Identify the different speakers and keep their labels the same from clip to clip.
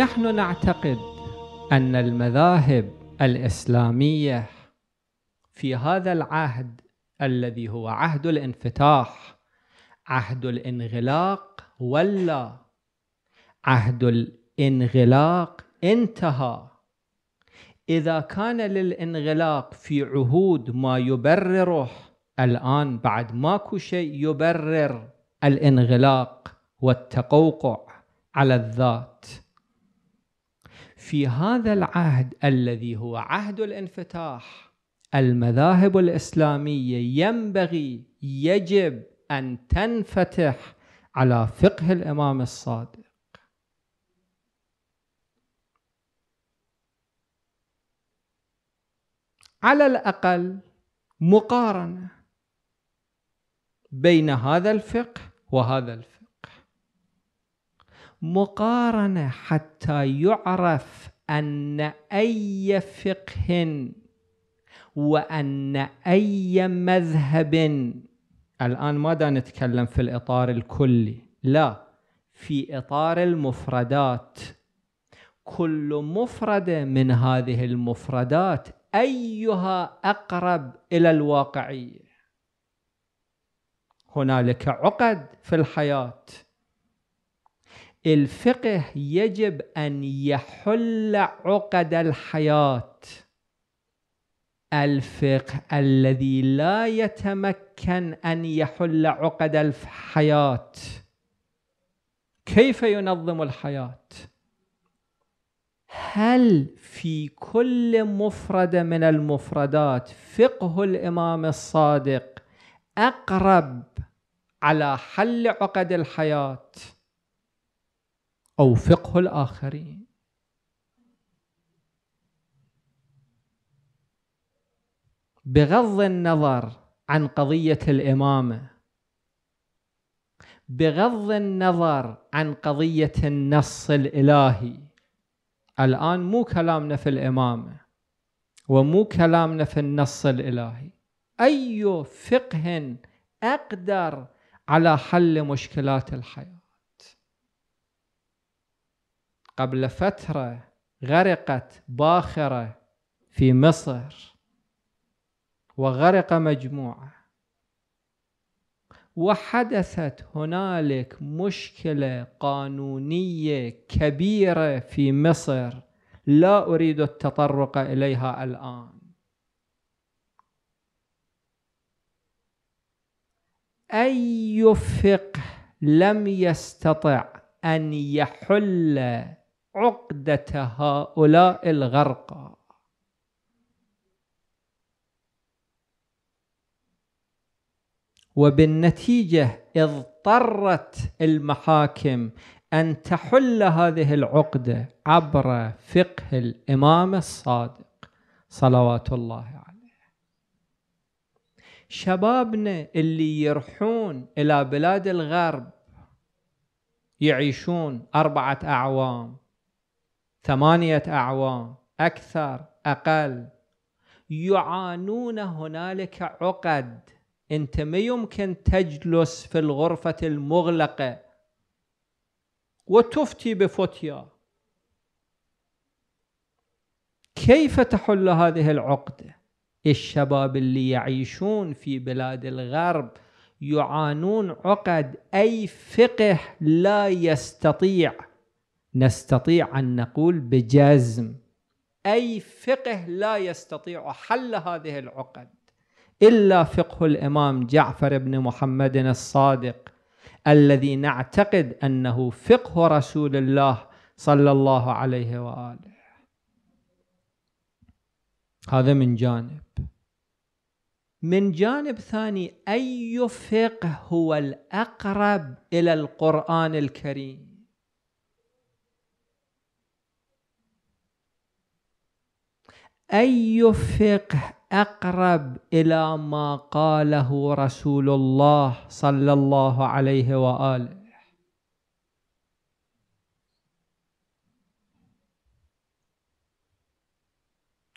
Speaker 1: نحن نعتقد أن المذاهب الإسلامية في هذا العهد الذي هو عهد الانفتاح عهد الانغلاق ولا عهد الانغلاق انتهى. إذا كان للانغلاق في عهود ما يبرره الآن بعد ماكو شيء يبرر الانغلاق والتقوقع على الذات. في هذا العهد الذي هو عهد الانفتاح المذاهب الإسلامية ينبغي يجب أن تنفتح على فقه الإمام الصادق. على الأقل مقارنة بين هذا الفقه وهذا الفقه. مقارنة حتى يعرف أن أي فقه وأن أي مذهب. الآن ماذا نتكلم في الإطار الكلي لا في إطار المفردات. كل مفردة من هذه المفردات أيها أقرب إلى الواقعية. هنالك عقد في الحياة. الفقه يجب أن يحل عقد الحياة. الفقه الذي لا يتمكن أن يحل عقد الحياة. كيف ينظم الحياة؟ هل في كل مفرده من المفردات فقه الإمام الصادق أقرب على حل عقد الحياة؟ أو فقه الآخرين. بغض النظر عن قضية الإمامة بغض النظر عن قضية النص الإلهي الآن مو كلامنا في الإمامة ومو كلامنا في النص الإلهي. أي فقه أقدر على حل مشكلات الحياة؟ قبل فترة غرقت باخرة في مصر وغرق مجموعة. وحدثت هنالك مشكلة قانونية كبيرة في مصر لا أريد التطرق إليها الآن. أي فقه لم يستطع أن يحل عقدة هؤلاء الغرقى وبالنتيجة اضطرت المحاكم أن تحل هذه العقدة عبر فقه الإمام الصادق صلوات الله عليه. شبابنا اللي يرحون إلى بلاد الغرب يعيشون أربعة أعوام. ثمانية أعوام أكثر أقل. يعانون هنالك عقد. أنت ما يمكن تجلس في الغرفة المغلقة. وتفتي بفتيا. كيف تحل هذه العقدة؟ الشباب اللي يعيشون في بلاد الغرب يعانون عقد أي فقه لا يستطيع. نستطيع أن نقول بجزم. أي فقه لا يستطيع حل هذه العقد. إلا فقه الإمام جعفر بن محمد الصادق الذي نعتقد أنه فقه رسول الله صلى الله عليه وآله. هذا من جانب. من جانب ثاني أي فقه هو الأقرب إلى القرآن الكريم؟ أي فقه أقرب إلى ما قاله رسول الله صلى الله عليه وآله؟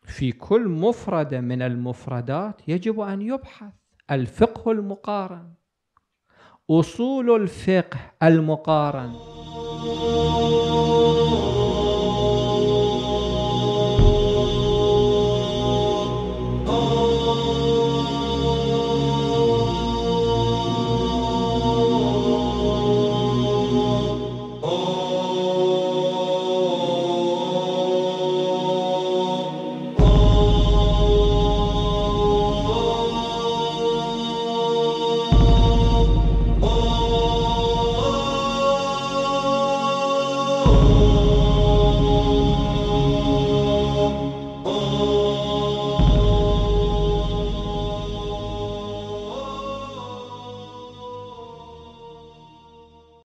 Speaker 1: في كل مفردة من المفردات يجب أن يبحث. الفقه المقارن. أصول الفقه المقارن.